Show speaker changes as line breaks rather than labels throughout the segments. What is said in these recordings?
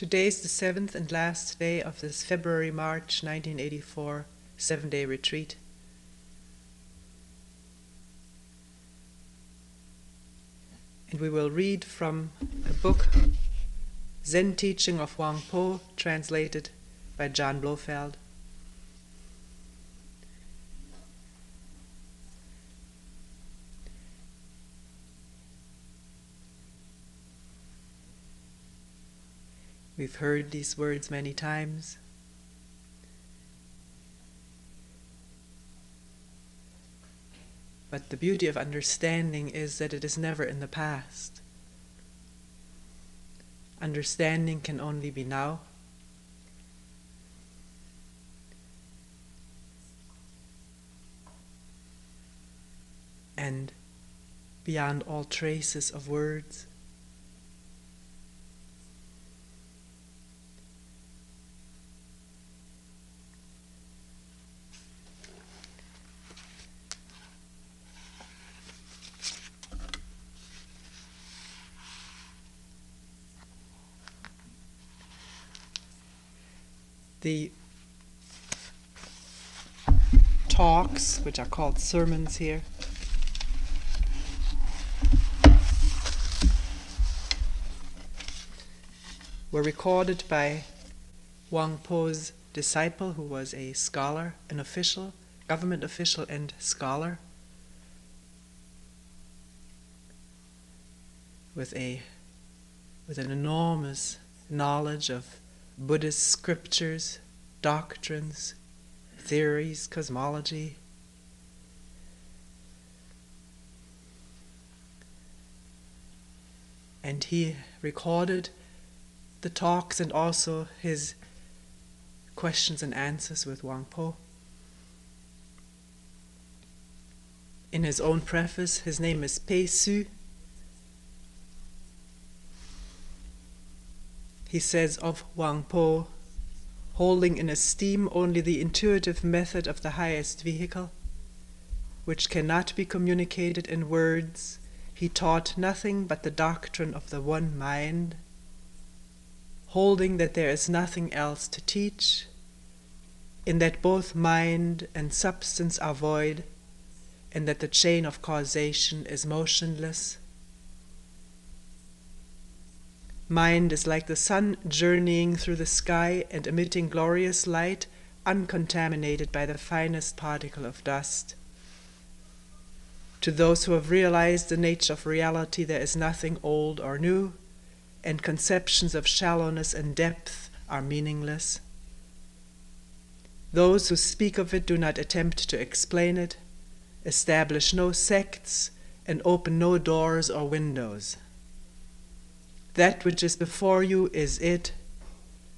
Today is the seventh and last day of this February March 1984 seven day retreat. And we will read from a book, Zen Teaching of Huang Po, translated by John Blofeld. We've heard these words many times. But the beauty of understanding is that it is never in the past. Understanding can only be now. And beyond all traces of words. The talks, which are called sermons here, were recorded by Huang Po's disciple, who was a scholar, an official, government official, and scholar, with a with an enormous knowledge of Buddhist scriptures, doctrines, theories, cosmology. And he recorded the talks and also his questions and answers with Huang Po. In his own preface, his name is Pei Su. He says of Huang Po, holding in esteem only the intuitive method of the highest vehicle, which cannot be communicated in words, he taught nothing but the doctrine of the one mind, holding that there is nothing else to teach, in that both mind and substance are void, and that the chain of causation is motionless Mind is like the sun journeying through the sky and emitting glorious light, uncontaminated by the finest particle of dust. To those who have realized the nature of reality, there is nothing old or new, and conceptions of shallowness and depth are meaningless. Those who speak of it do not attempt to explain it, establish no sects, and open no doors or windows. That which is before you is it.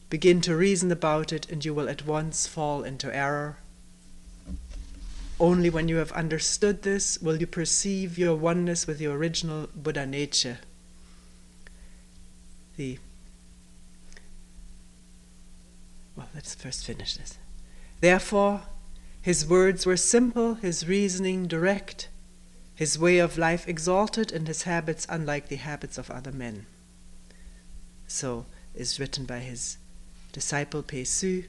Begin to reason about it, and you will at once fall into error. Only when you have understood this will you perceive your oneness with your original Buddha nature. The well, let's first finish this. Therefore, his words were simple, his reasoning direct, his way of life exalted, and his habits unlike the habits of other men so is written by his disciple Pei Su.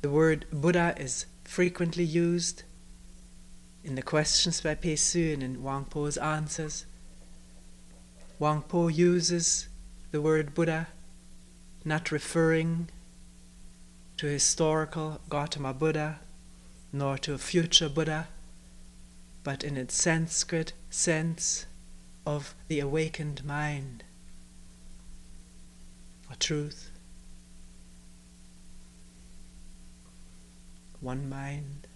The word Buddha is frequently used in the questions by Pei Su and in Huang Po's answers. Huang Po uses the word Buddha, not referring to historical Gautama Buddha, nor to a future Buddha, but in its Sanskrit sense of the awakened mind or truth. One mind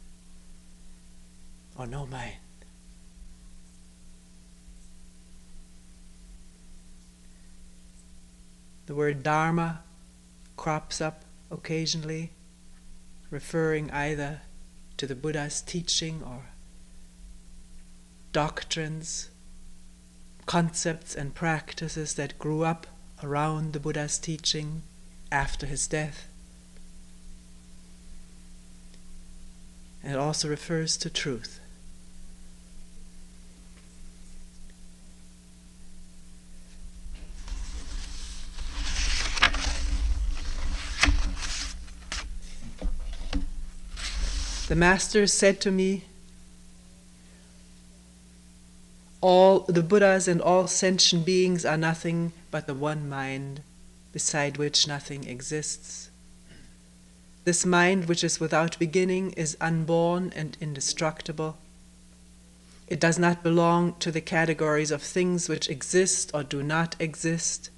or no mind. The word Dharma crops up occasionally, referring either to the Buddha's teaching or doctrines, concepts, and practices that grew up around the Buddha's teaching after his death. And it also refers to truth. The Master said to me, All the Buddhas and all sentient beings are nothing but the one mind, beside which nothing exists. This mind, which is without beginning, is unborn and indestructible. It does not belong to the categories of things which exist or do not exist,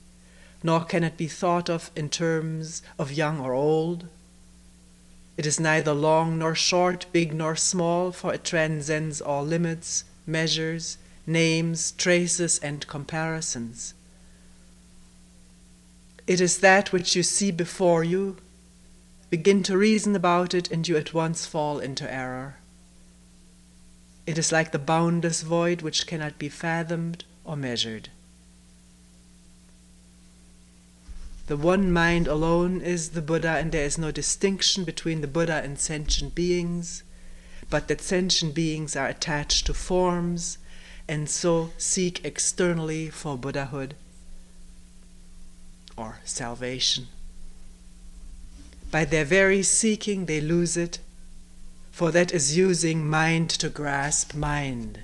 nor can it be thought of in terms of young or old. It is neither long nor short, big nor small, for it transcends all limits, measures, names, traces, and comparisons. It is that which you see before you. Begin to reason about it, and you at once fall into error. It is like the boundless void which cannot be fathomed or measured. The one mind alone is the Buddha, and there is no distinction between the Buddha and sentient beings, but that sentient beings are attached to forms and so seek externally for Buddhahood or salvation. By their very seeking, they lose it, for that is using mind to grasp mind.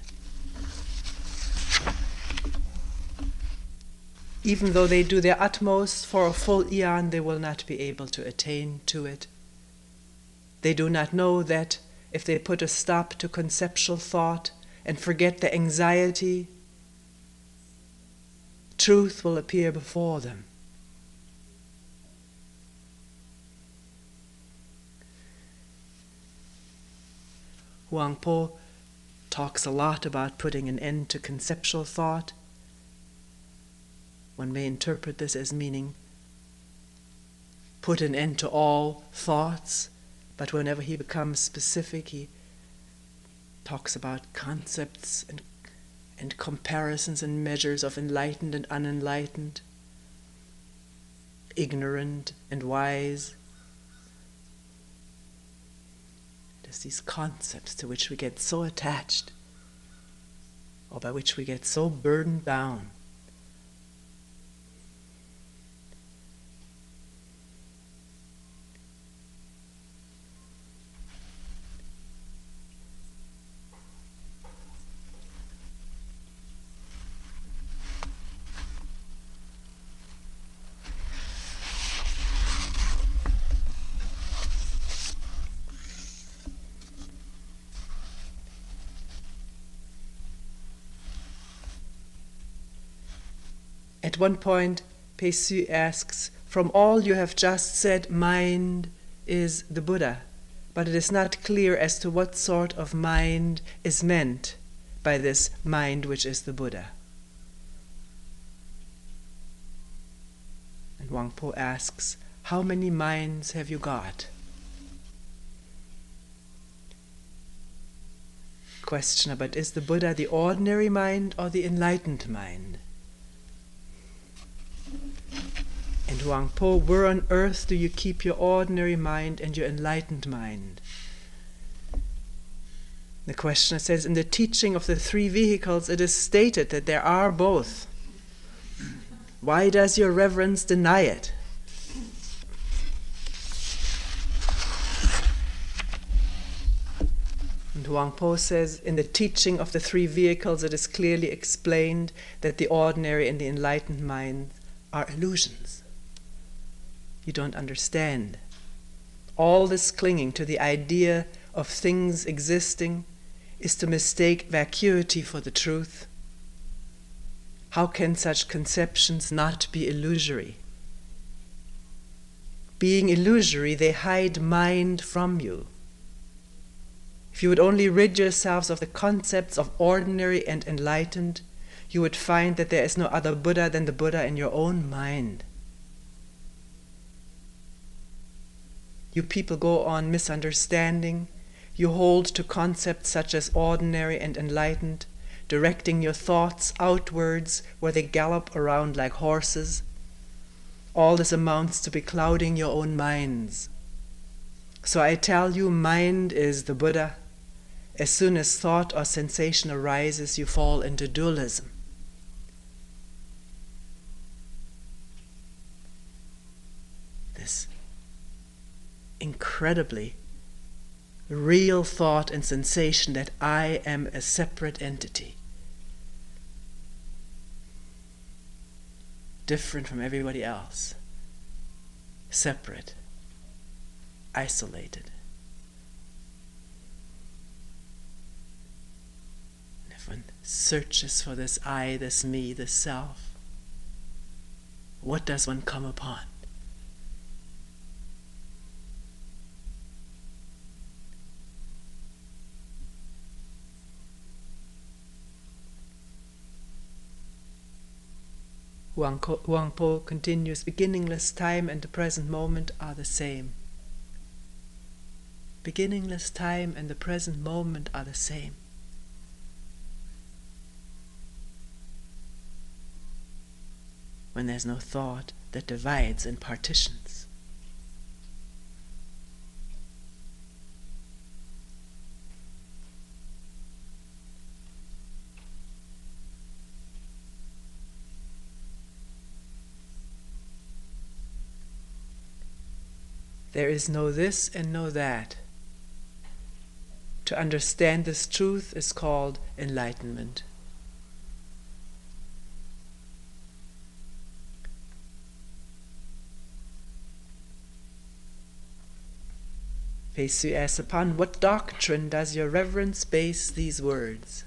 Even though they do their utmost for a full eon, they will not be able to attain to it. They do not know that if they put a stop to conceptual thought and forget the anxiety, truth will appear before them. Huang Po talks a lot about putting an end to conceptual thought. One may interpret this as meaning put an end to all thoughts, but whenever he becomes specific, he talks about concepts and, and comparisons and measures of enlightened and unenlightened, ignorant and wise. There's these concepts to which we get so attached, or by which we get so burdened down. At one point, Pei Su asks, From all you have just said, mind is the Buddha, but it is not clear as to what sort of mind is meant by this mind which is the Buddha. And Huang Po asks, How many minds have you got? Questioner, but is the Buddha the ordinary mind or the enlightened mind? And Huang Po, where on earth do you keep your ordinary mind and your enlightened mind? The questioner says, in the teaching of the three vehicles, it is stated that there are both. Why does your reverence deny it? And Huang Po says, in the teaching of the three vehicles, it is clearly explained that the ordinary and the enlightened mind are illusions. You don't understand. All this clinging to the idea of things existing is to mistake vacuity for the truth. How can such conceptions not be illusory? Being illusory, they hide mind from you. If you would only rid yourselves of the concepts of ordinary and enlightened, you would find that there is no other Buddha than the Buddha in your own mind. You people go on misunderstanding. You hold to concepts such as ordinary and enlightened, directing your thoughts outwards where they gallop around like horses. All this amounts to beclouding your own minds. So I tell you, mind is the Buddha. As soon as thought or sensation arises, you fall into dualism. This incredibly real thought and sensation that I am a separate entity, different from everybody else, separate, isolated. If one searches for this I, this me, this self, what does one come upon? Huang, Huang Po continues beginningless time and the present moment are the same. Beginningless time and the present moment are the same. When there's no thought that divides and partitions. There is no this and no that. To understand this truth is called enlightenment. Pei Su asks, upon what doctrine does your reverence base these words?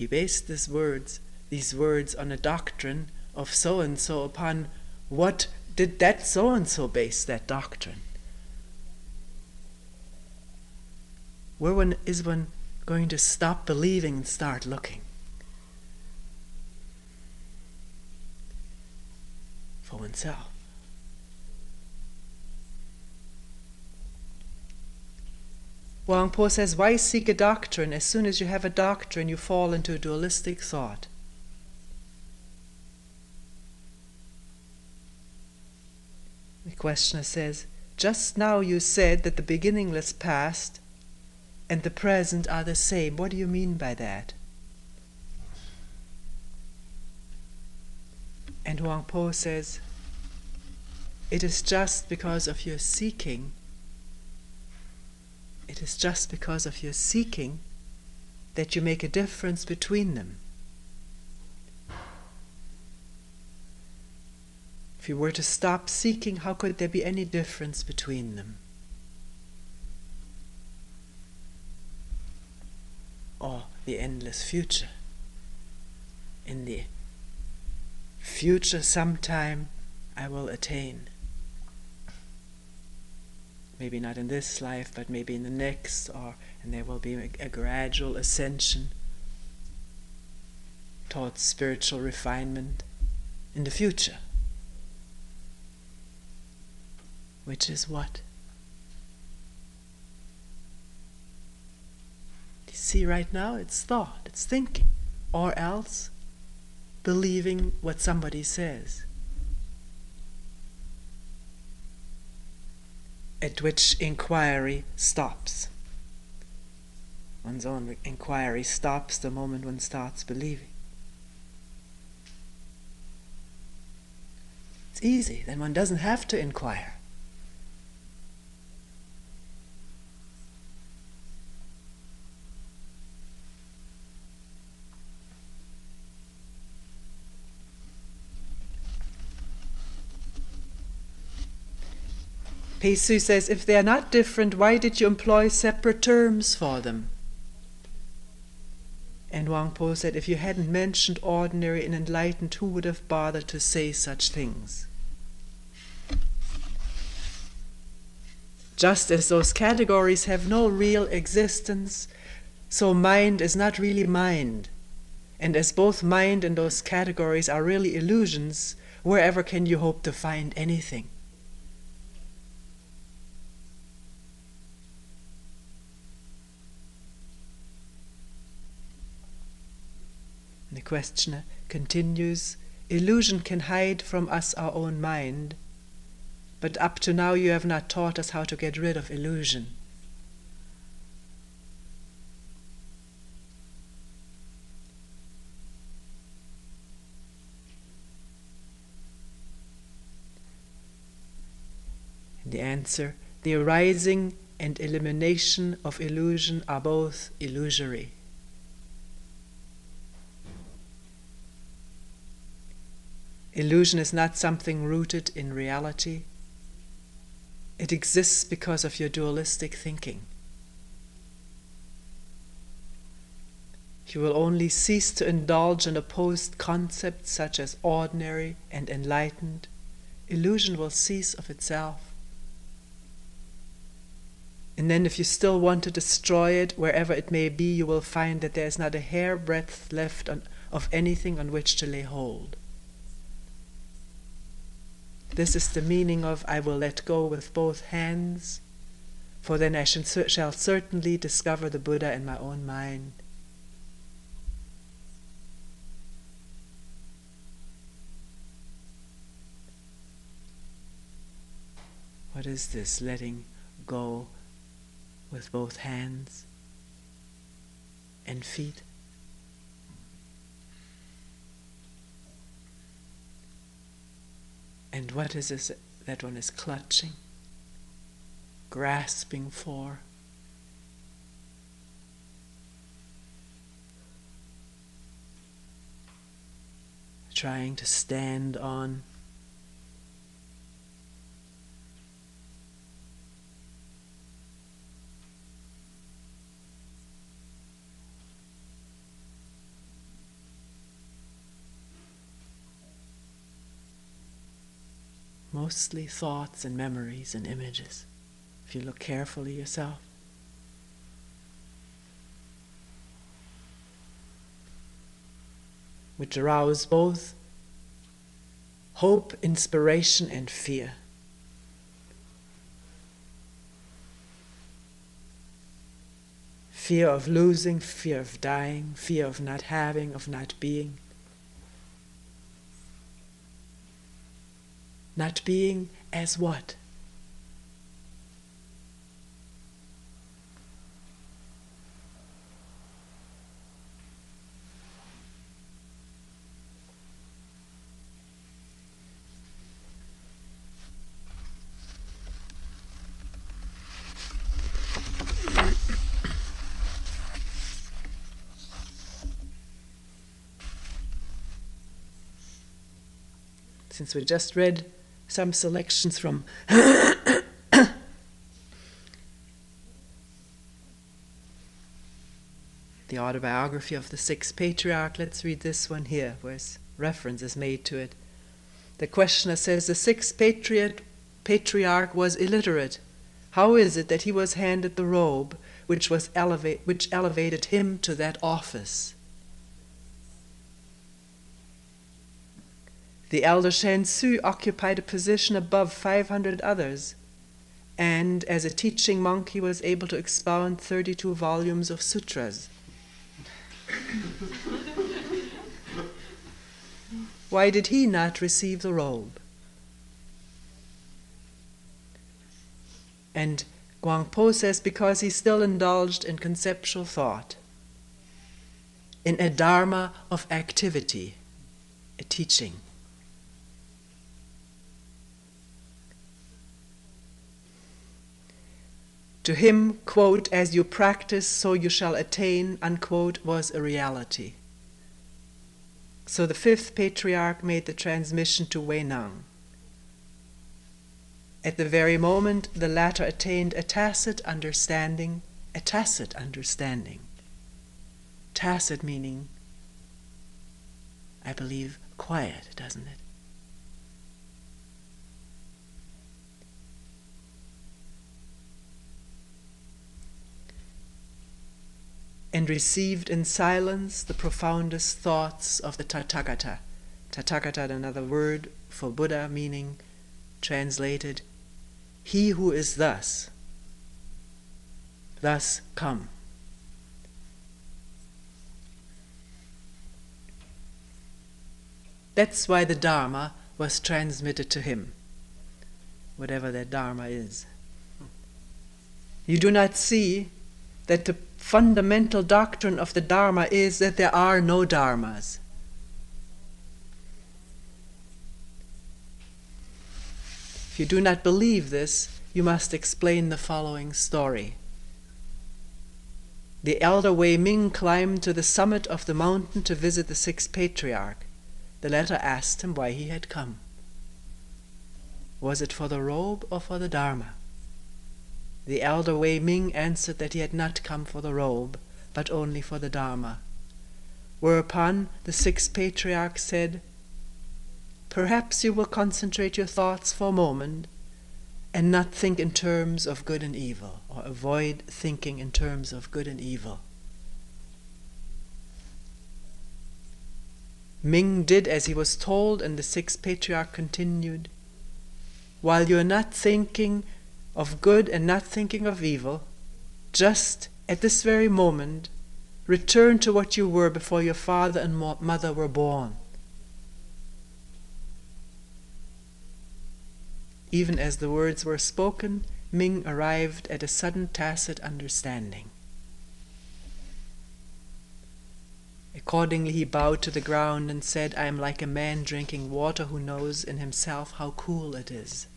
He based these words, these words on a doctrine of so and so, upon what did that so and so base that doctrine? Where one is one going to stop believing and start looking? For oneself. Huang Po says, Why seek a doctrine? As soon as you have a doctrine, you fall into a dualistic thought. The questioner says, Just now you said that the beginningless past and the present are the same. What do you mean by that? And Huang Po says, It is just because of your seeking it is just because of your seeking that you make a difference between them. If you were to stop seeking, how could there be any difference between them? Or the endless future. In the future, sometime I will attain maybe not in this life, but maybe in the next, or and there will be a, a gradual ascension towards spiritual refinement in the future. Which is what? You see, right now it's thought, it's thinking, or else believing what somebody says. At which inquiry stops. One's own inquiry stops the moment one starts believing. It's easy, then one doesn't have to inquire. Pei Su says, if they are not different, why did you employ separate terms for them? And Huang Po said, if you hadn't mentioned ordinary and enlightened, who would have bothered to say such things? Just as those categories have no real existence, so mind is not really mind. And as both mind and those categories are really illusions, wherever can you hope to find anything? The questioner continues Illusion can hide from us our own mind, but up to now you have not taught us how to get rid of illusion. The answer the arising and elimination of illusion are both illusory. Illusion is not something rooted in reality. It exists because of your dualistic thinking. You will only cease to indulge in opposed concepts such as ordinary and enlightened. Illusion will cease of itself. And then, if you still want to destroy it, wherever it may be, you will find that there is not a hair breadth left on, of anything on which to lay hold. This is the meaning of I will let go with both hands, for then I shall certainly discover the Buddha in my own mind. What is this letting go with both hands and feet? And what is this that one is clutching, grasping for? Trying to stand on. Mostly thoughts and memories and images, if you look carefully yourself. Which arouse both hope, inspiration, and fear. Fear of losing, fear of dying, fear of not having, of not being. Not being as what? since we just read some selections from the autobiography of the sixth patriarch. Let's read this one here, where reference is made to it. The questioner says the sixth patriarch, patriarch was illiterate. How is it that he was handed the robe which, was elevate, which elevated him to that office? The elder Shen Su occupied a position above 500 others, and as a teaching monk, he was able to expound 32 volumes of sutras. Why did he not receive the robe? And Huang Po says because he still indulged in conceptual thought, in a dharma of activity, a teaching. To him, quote, as you practice, so you shall attain, unquote, was a reality. So the fifth patriarch made the transmission to Wei Nang. At the very moment, the latter attained a tacit understanding, a tacit understanding. Tacit meaning, I believe, quiet, doesn't it? And received in silence the profoundest thoughts of the Tathagata. Tathagata, another word for Buddha, meaning translated, He who is thus, thus come. That's why the Dharma was transmitted to him, whatever that Dharma is. You do not see that the fundamental doctrine of the Dharma is that there are no Dharmas. If you do not believe this, you must explain the following story. The elder Wei Ming climbed to the summit of the mountain to visit the sixth patriarch. The latter asked him why he had come. Was it for the robe or for the Dharma? The elder Wei Ming answered that he had not come for the robe, but only for the Dharma. Whereupon the sixth patriarch said, Perhaps you will concentrate your thoughts for a moment and not think in terms of good and evil, or avoid thinking in terms of good and evil. Ming did as he was told, and the sixth patriarch continued While you are not thinking of good and not thinking of evil, just at this very moment, return to what you were before your father and mother were born. Even as the words were spoken, Ming arrived at a sudden tacit understanding. Accordingly, he bowed to the ground and said, I am like a man drinking water who knows in himself how cool it is.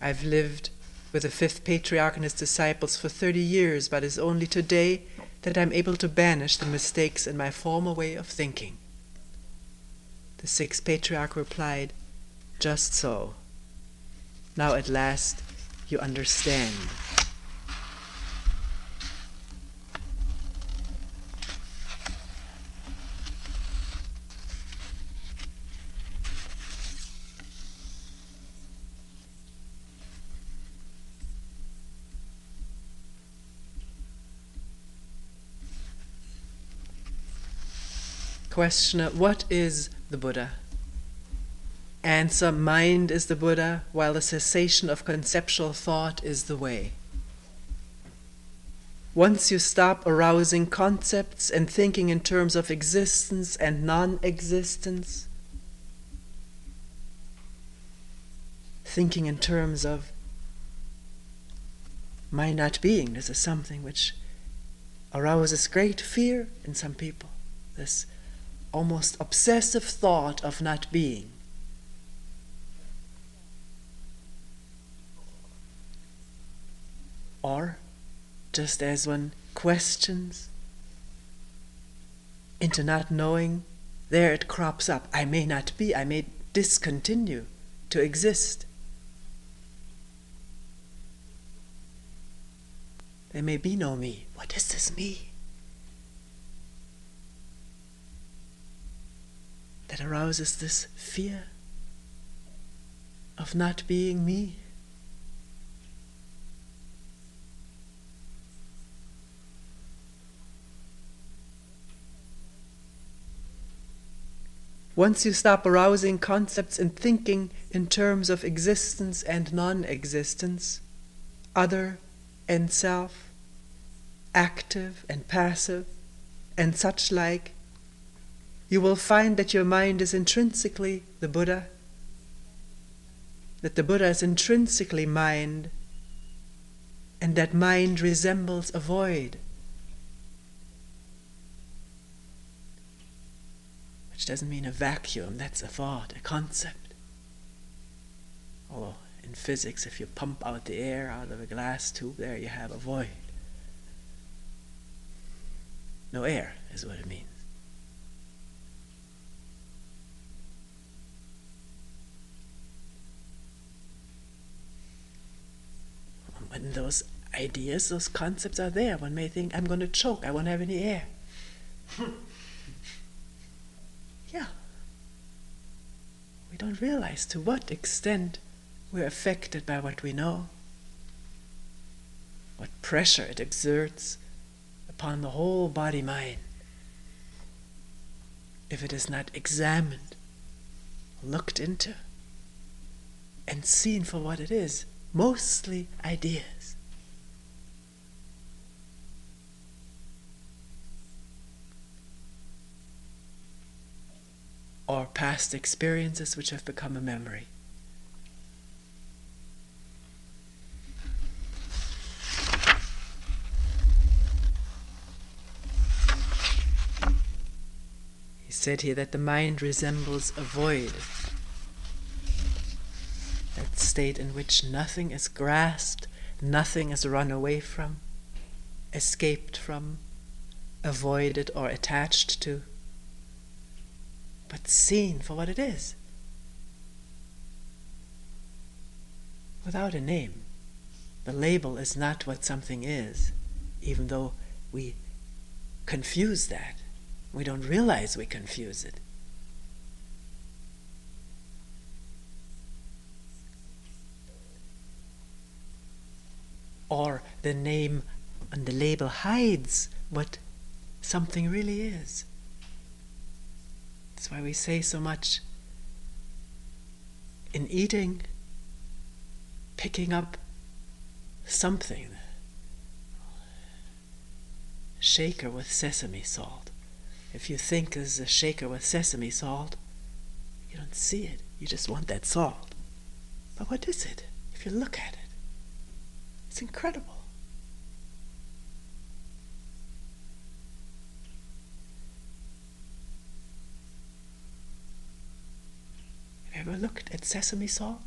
I've lived with the fifth patriarch and his disciples for 30 years, but it's only today that I'm able to banish the mistakes in my former way of thinking. The sixth patriarch replied, Just so. Now at last you understand. Questioner, what is the Buddha? Answer, mind is the Buddha, while the cessation of conceptual thought is the way. Once you stop arousing concepts and thinking in terms of existence and non existence, thinking in terms of my not being, this is something which arouses great fear in some people. This almost obsessive thought of not being. Or, just as one questions into not knowing, there it crops up. I may not be, I may discontinue to exist. There may be no me. What is this me? That arouses this fear of not being me. Once you stop arousing concepts and thinking in terms of existence and non existence, other and self, active and passive, and such like, you will find that your mind is intrinsically the Buddha, that the Buddha is intrinsically mind, and that mind resembles a void. Which doesn't mean a vacuum, that's a thought, a concept. Although in physics, if you pump out the air out of a glass tube, there you have a void. No air is what it means. When those ideas, those concepts are there, one may think, I'm going to choke, I won't have any air. yeah. We don't realize to what extent we're affected by what we know, what pressure it exerts upon the whole body mind if it is not examined, looked into, and seen for what it is mostly ideas. Or past experiences which have become a memory. He said here that the mind resembles a void that state in which nothing is grasped, nothing is run away from, escaped from, avoided, or attached to but seen for what it is. Without a name. The label is not what something is, even though we confuse that. We don't realize we confuse it. Or the name and the label hides what something really is. That's why we say so much in eating, picking up something. Shaker with sesame salt. If you think there's a shaker with sesame salt, you don't see it. You just want that salt. But what is it if you look at it? It's incredible. Have you ever looked at sesame salt?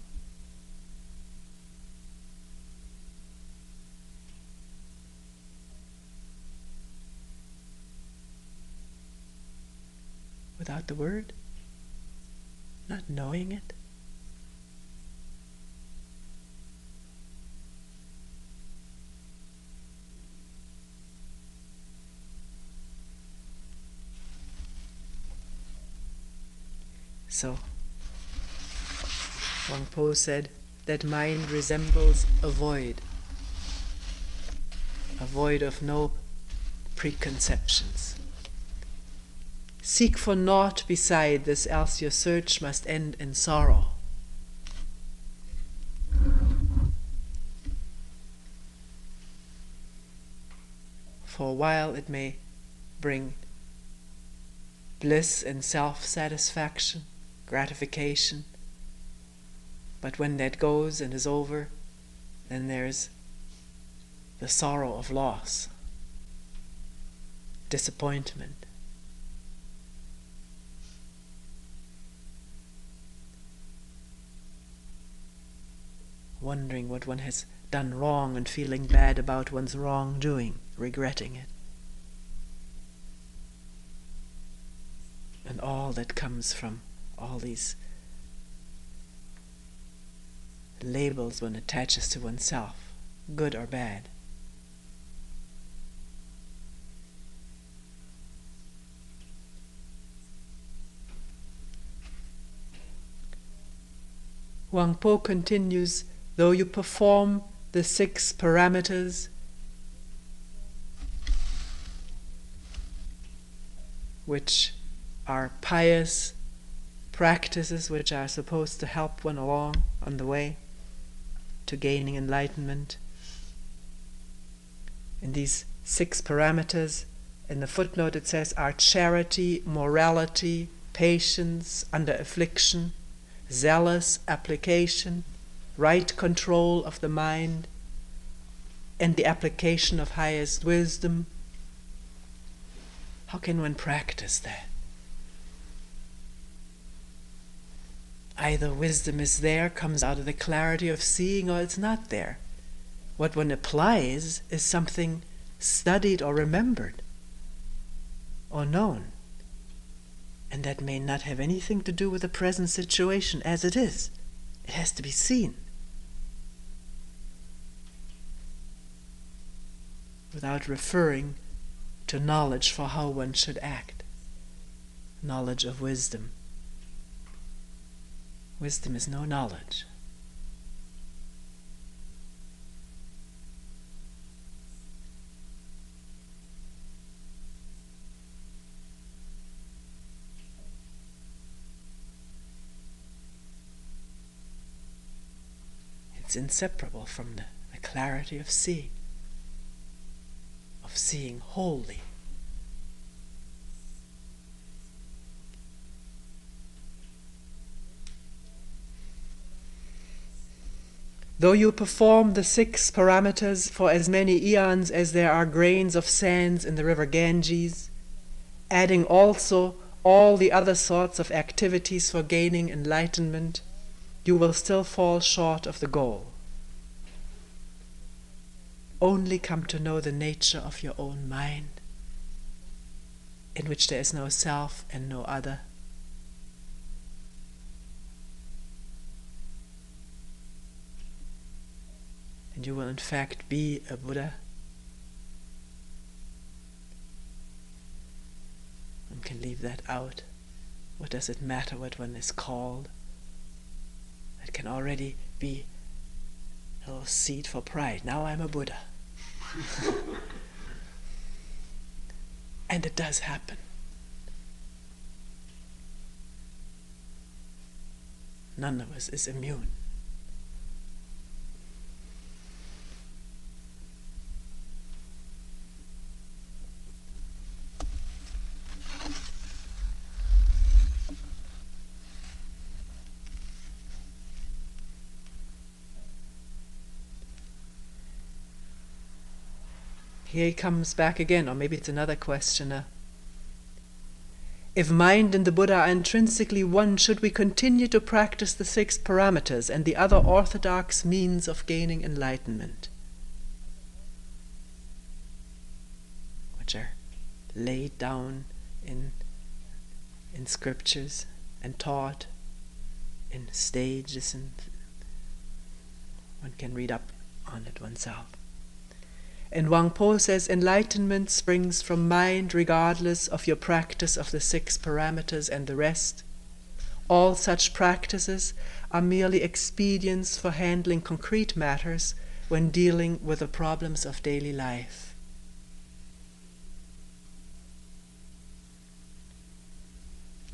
Without the word? Not knowing it? So, Huang Po said that mind resembles a void, a void of no preconceptions. Seek for naught beside this, else your search must end in sorrow. For a while it may bring bliss and self satisfaction, gratification but when that goes and is over, then there's the sorrow of loss, disappointment. Wondering what one has done wrong and feeling bad about one's wrongdoing, regretting it. And all that comes from all these labels one attaches to oneself, good or bad. Huang Po continues, though you perform the six paramitas, which are pious practices which are supposed to help one along on the way, to gaining enlightenment. In these six paramitas, in the footnote it says are charity, morality, patience under affliction, zealous application, right control of the mind, and the application of highest wisdom. How can one practice that? Either wisdom is there, comes out of the clarity of seeing, or it's not there. What one applies is something studied or remembered or known. And that may not have anything to do with the present situation as it is. It has to be seen. Without referring to knowledge for how one should act, knowledge of wisdom. Wisdom is no knowledge. It's inseparable from the, the clarity of seeing, of seeing wholly. Though you perform the six paramitas for as many eons as there are grains of sands in the river Ganges, adding also all the other sorts of activities for gaining enlightenment, you will still fall short of the goal. Only come to know the nature of your own mind, in which there is no self and no other. And you will, in fact, be a Buddha. One can leave that out. What does it matter what one is called? It can already be a little seed for pride. Now I'm a Buddha. and it does happen. None of us is immune. Here he comes back again, or maybe it's another questioner. If mind and the Buddha are intrinsically one, should we continue to practice the six paramitas and the other orthodox means of gaining enlightenment? Which are laid down in, in scriptures and taught in stages, and one can read up on it oneself. And Huang Po says enlightenment springs from mind regardless of your practice of the six paramitas and the rest. All such practices are merely expedients for handling concrete matters when dealing with the problems of daily life.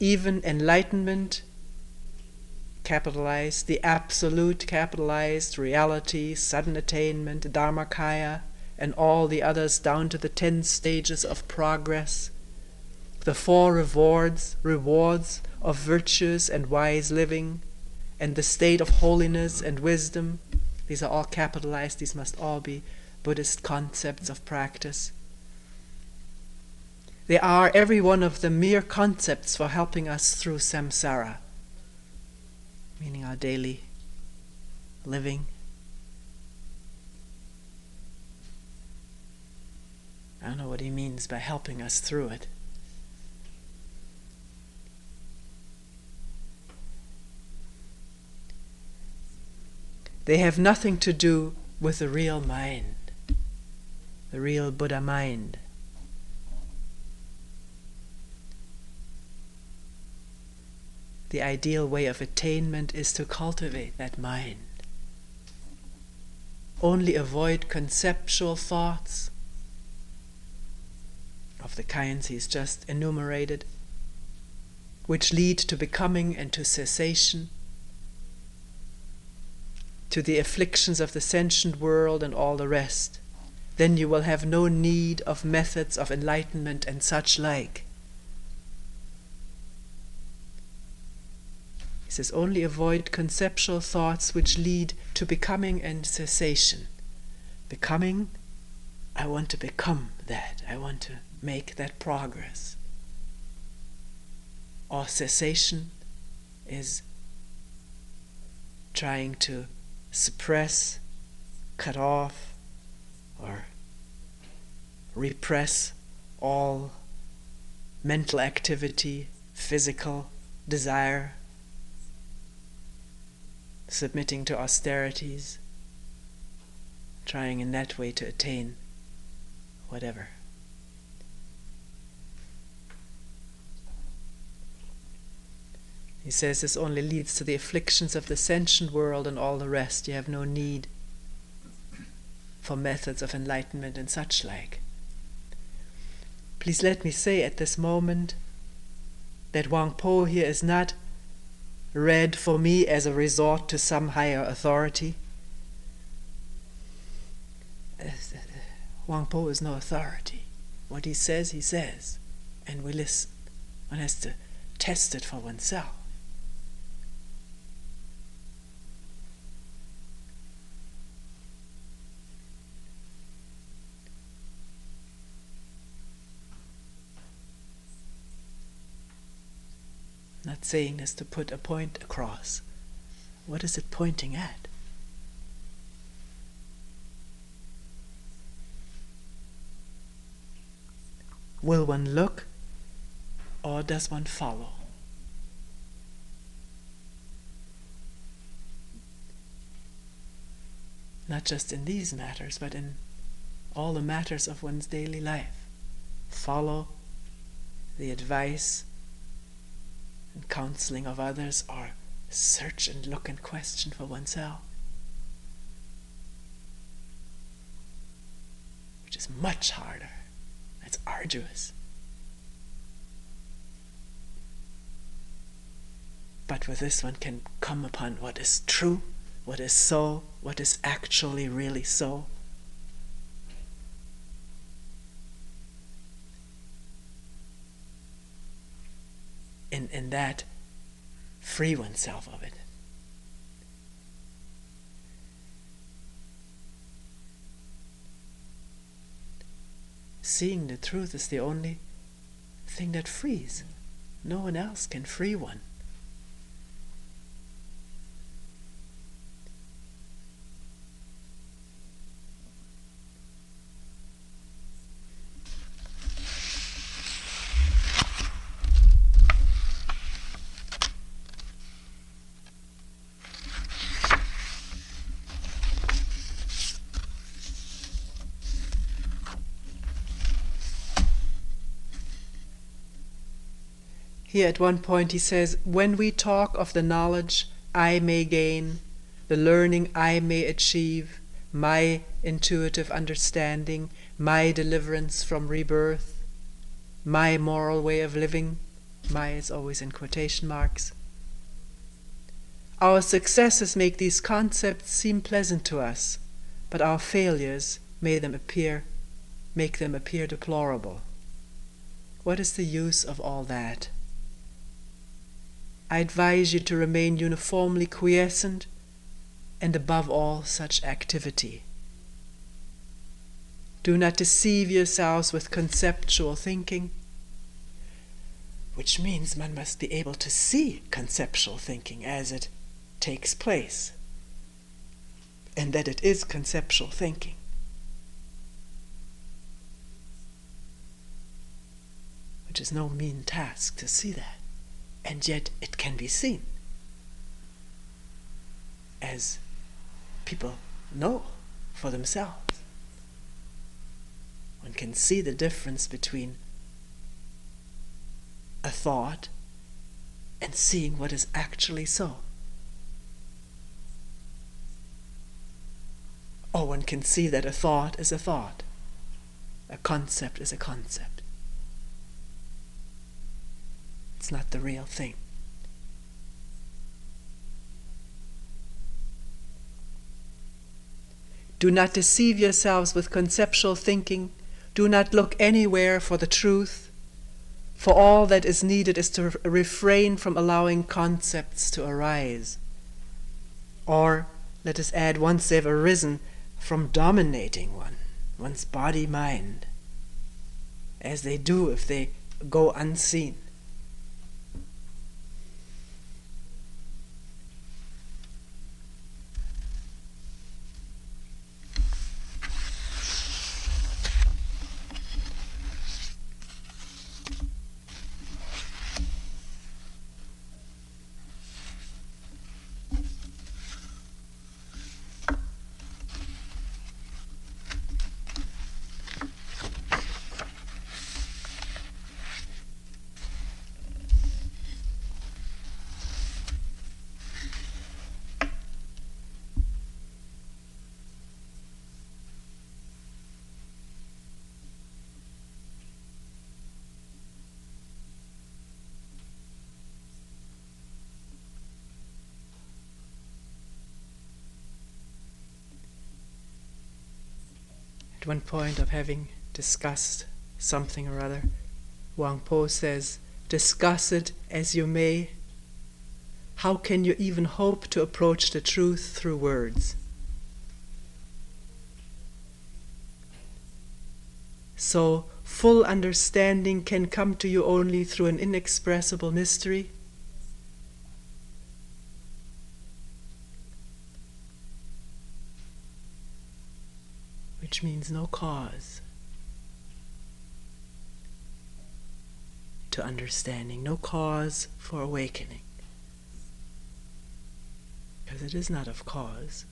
Even enlightenment, capitalized, the absolute capitalized reality, sudden attainment, dharmakaya, and all the others down to the ten stages of progress, the four rewards, rewards of virtuous and wise living, and the state of holiness and wisdom. These are all capitalized, these must all be Buddhist concepts of practice. They are, every one of them, mere concepts for helping us through samsara, meaning our daily living. I don't know what he means by helping us through it. They have nothing to do with the real mind, the real Buddha mind. The ideal way of attainment is to cultivate that mind. Only avoid conceptual thoughts of the kinds he's just enumerated, which lead to becoming and to cessation, to the afflictions of the sentient world and all the rest, then you will have no need of methods of enlightenment and such like. He says, only avoid conceptual thoughts which lead to becoming and cessation. Becoming, I want to become that. I want to make that progress. Or cessation is trying to suppress, cut off, or repress all mental activity, physical desire, submitting to austerities, trying in that way to attain whatever. He says this only leads to the afflictions of the sentient world and all the rest. You have no need for methods of enlightenment and such like. Please let me say at this moment that Huang Po here is not read for me as a resort to some higher authority. Huang Po is no authority. What he says, he says, and we listen. One has to test it for oneself. not saying is to put a point across. What is it pointing at? Will one look or does one follow? Not just in these matters, but in all the matters of one's daily life. Follow the advice counseling of others or search and look and question for oneself. Which is much harder. It's arduous. But with this one can come upon what is true, what is so, what is actually really so. In, in that, free oneself of it. Seeing the truth is the only thing that frees. No one else can free one. Here at one point he says, When we talk of the knowledge I may gain, the learning I may achieve, my intuitive understanding, my deliverance from rebirth, my moral way of living, my is always in quotation marks. Our successes make these concepts seem pleasant to us, but our failures may them appear, make them appear deplorable. What is the use of all that? I advise you to remain uniformly quiescent and above all such activity. Do not deceive yourselves with conceptual thinking, which means one must be able to see conceptual thinking as it takes place, and that it is conceptual thinking. Which is no mean task to see that and yet it can be seen as people know for themselves. One can see the difference between a thought and seeing what is actually so. Or one can see that a thought is a thought, a concept is a concept. It's not the real thing. Do not deceive yourselves with conceptual thinking. Do not look anywhere for the truth. For all that is needed is to refrain from allowing concepts to arise. Or, let us add, once they've arisen, from dominating one, one's body mind, as they do if they go unseen. One point of having discussed something or other, Huang Po says, Discuss it as you may, how can you even hope to approach the truth through words? So, full understanding can come to you only through an inexpressible mystery. No cause to understanding, no cause for awakening. Because it is not of cause.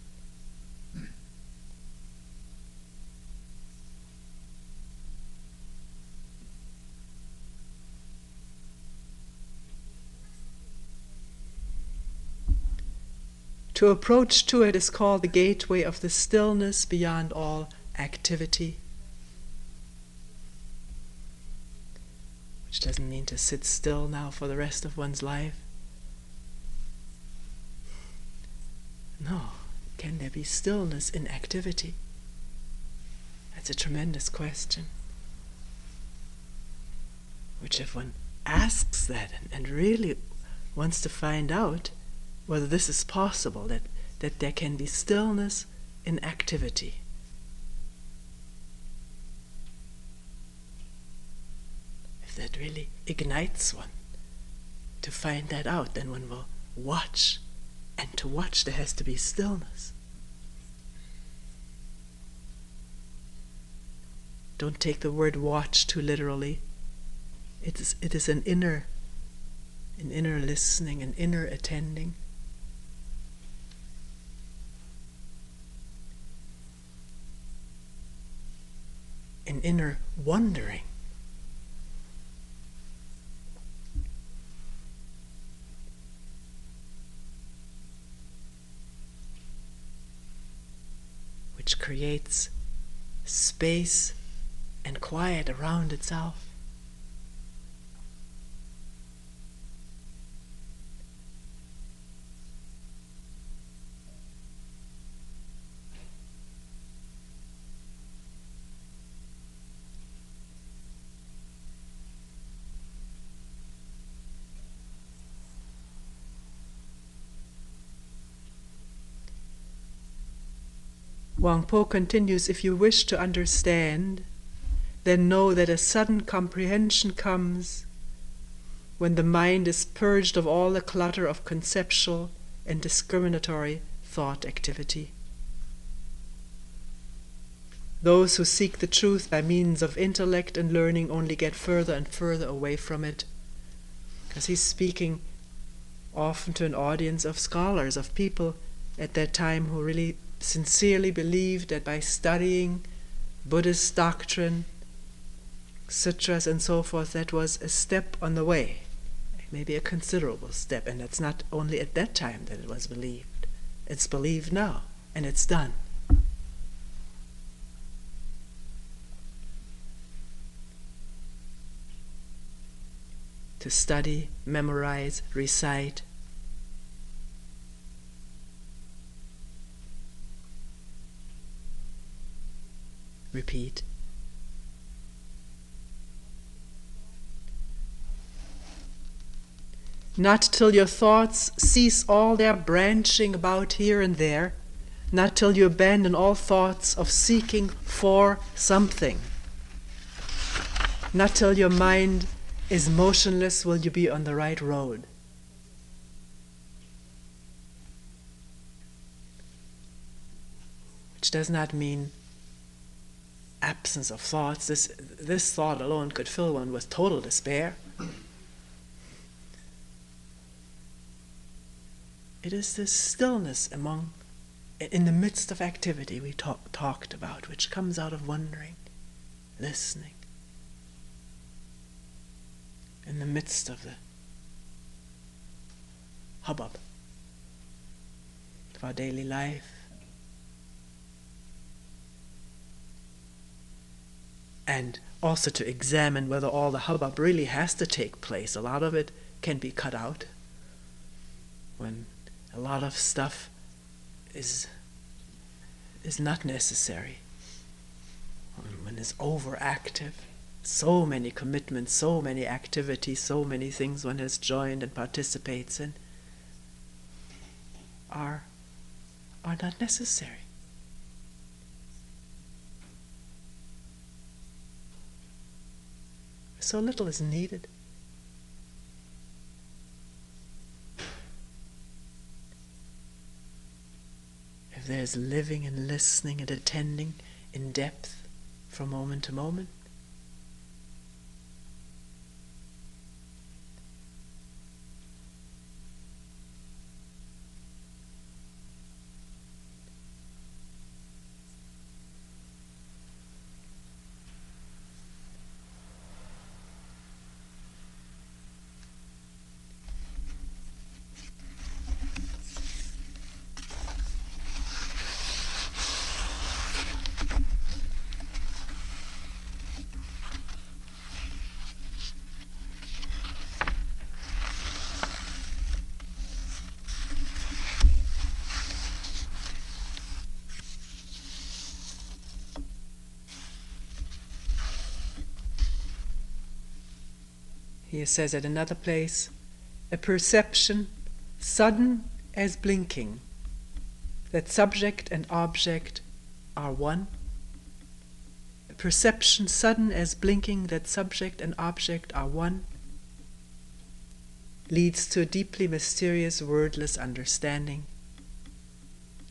To approach to it is called the gateway of the stillness beyond all activity. Which doesn't mean to sit still now for the rest of one's life. No, can there be stillness in activity? That's a tremendous question. Which, if one asks that and, really wants to find out, whether this is possible, that, that there can be stillness in activity. If really ignites one to find that out, then one will watch. And to watch, there has to be stillness. Don't take the word watch too literally. It is, it is an inner, an inner listening, an inner attending. an inner wondering. Which creates space and quiet around itself. Huang Po continues If you wish to understand, then know that a sudden comprehension comes when the mind is purged of all the clutter of conceptual and discriminatory thought activity. Those who seek the truth by means of intellect and learning only get further and further away from it. Because he's speaking often to an audience of scholars, of people at that time who really sincerely believed that by studying Buddhist doctrine, sutras, and so forth, that was a step on the way, maybe a considerable step. And it's not only at that time that it was believed, it's believed now, and it's done. To study, memorize, recite, Repeat. Not till your thoughts cease all their branching about here and there, not till you abandon all thoughts of seeking for something. Not till your mind is motionless will you be on the right road. Which does not mean absence of thoughts, this, this thought alone could fill one with total despair. It is this stillness among, in the midst of activity we talk, talked about, which comes out of wondering, listening, in the midst of the hubbub of our daily life. And also to examine whether all the hubbub really has to take place. A lot of it can be cut out when a lot of stuff is is not necessary. When, it's overactive, so many commitments, so many activities, so many things one has joined and participates in are are not necessary. So little is needed. If there's living and listening and attending in depth from moment to moment. He says at another place, a perception sudden as blinking, that subject and object are one. A perception sudden as blinking, that subject and object are one, leads to a deeply mysterious, wordless understanding.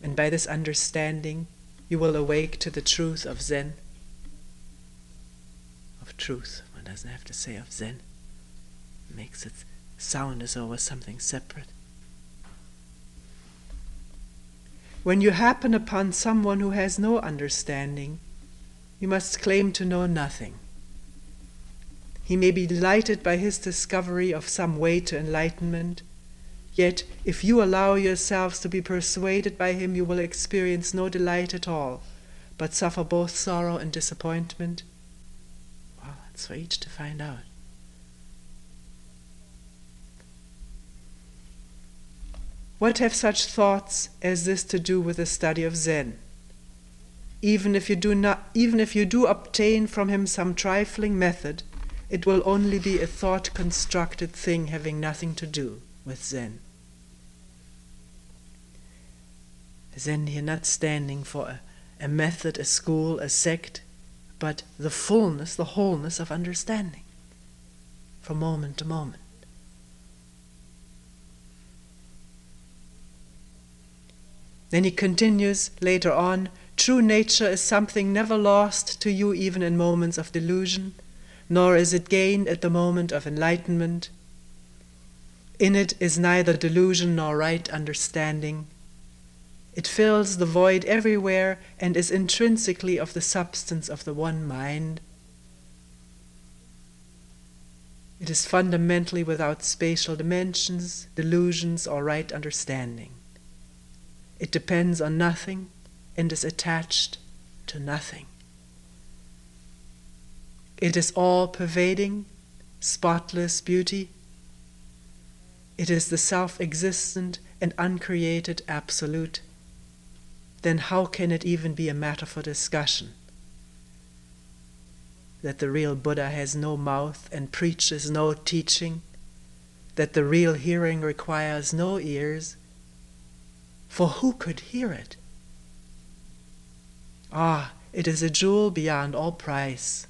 And by this understanding, you will awake to the truth of Zen. Of truth, one doesn't have to say of Zen makes it sound as though it was something separate. When you happen upon someone who has no understanding, you must claim to know nothing. He may be delighted by his discovery of some way to enlightenment, yet if you allow yourselves to be persuaded by him, you will experience no delight at all, but suffer both sorrow and disappointment. Well, it's for each to find out. What have such thoughts as this to do with the study of Zen? Even if you do not even if you do obtain from him some trifling method, it will only be a thought constructed thing having nothing to do with Zen. Zen here not standing for a, a method, a school, a sect, but the fullness, the wholeness of understanding from moment to moment. Then he continues later on true nature is something never lost to you, even in moments of delusion, nor is it gained at the moment of enlightenment. In it is neither delusion nor right understanding. It fills the void everywhere and is intrinsically of the substance of the one mind. It is fundamentally without spatial dimensions, delusions, or right understanding. It depends on nothing and is attached to nothing. It is all pervading, spotless beauty. It is the self existent and uncreated absolute. Then how can it even be a matter for discussion? That the real Buddha has no mouth and preaches no teaching, that the real hearing requires no ears for who could hear it? Ah, it is a jewel beyond all price.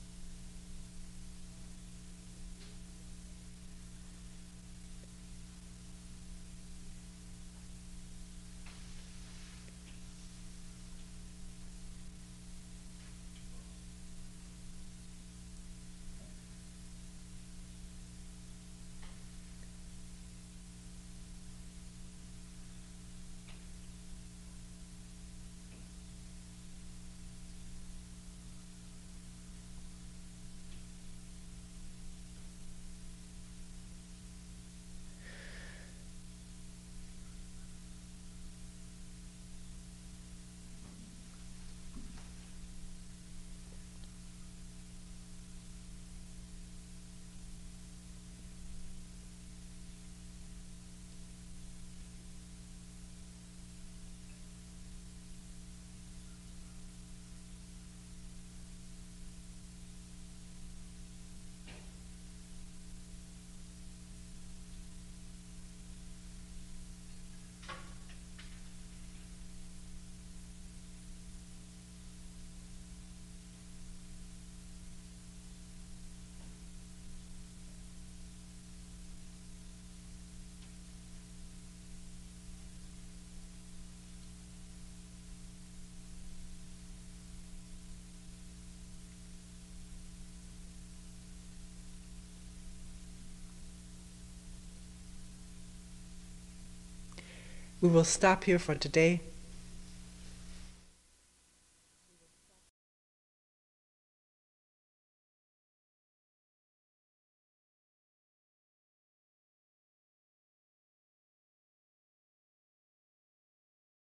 We will stop here for today.